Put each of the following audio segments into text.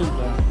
отсюда.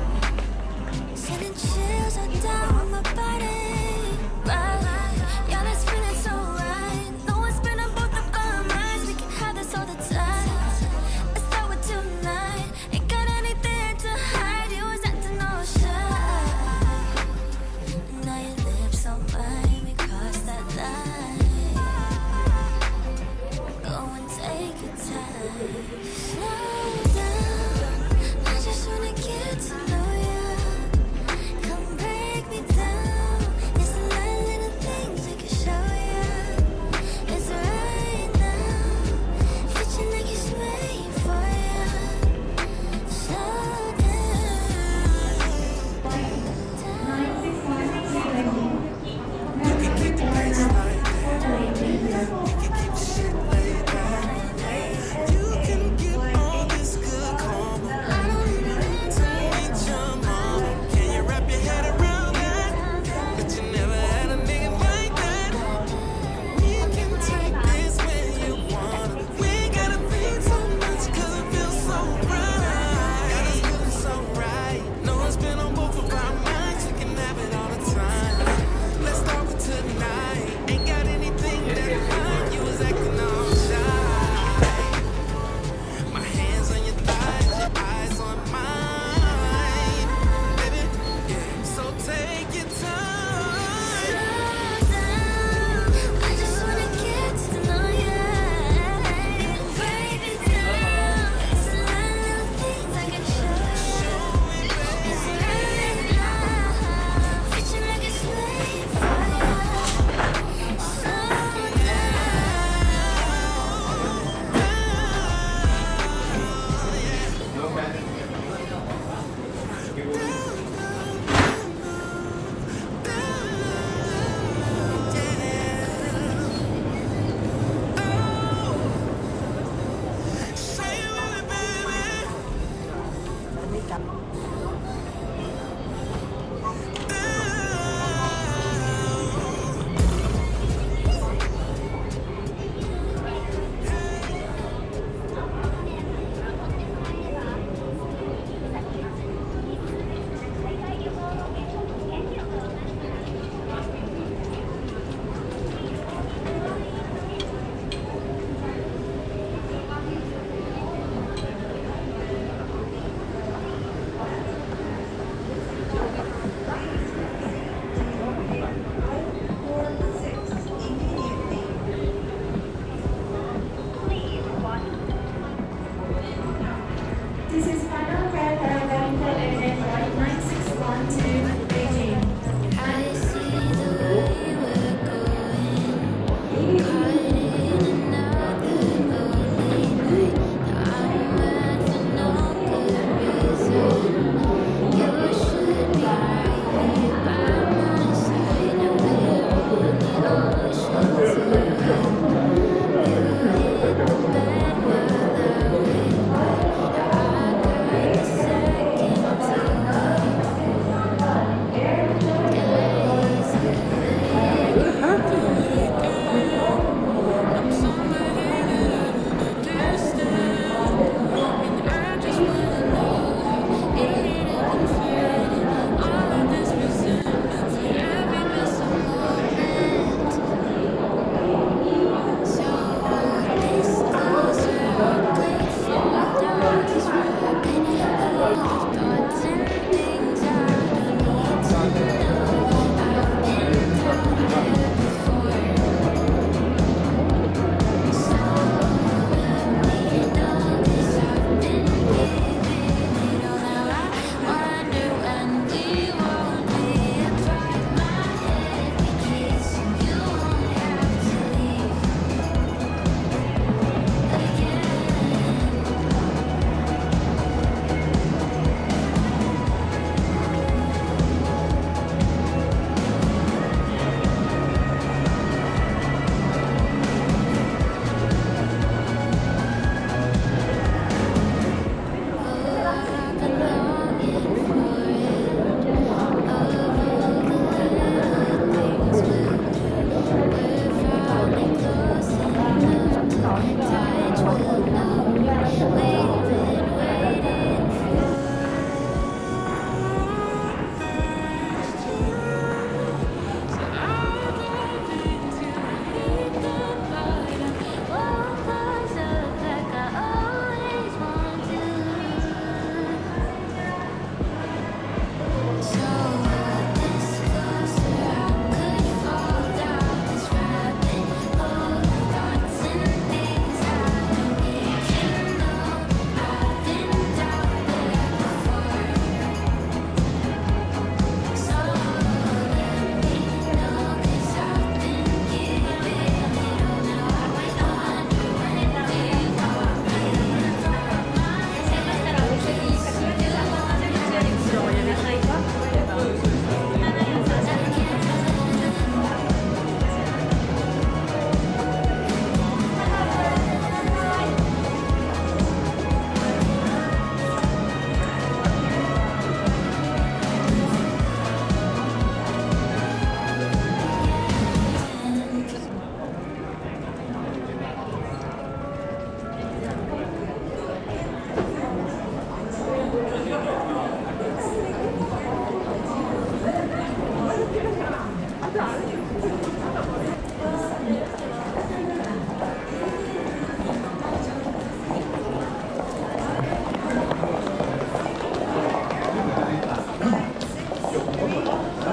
ผ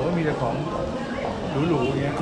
มว่ามีแต่ของหรูๆอย่างเงี้ย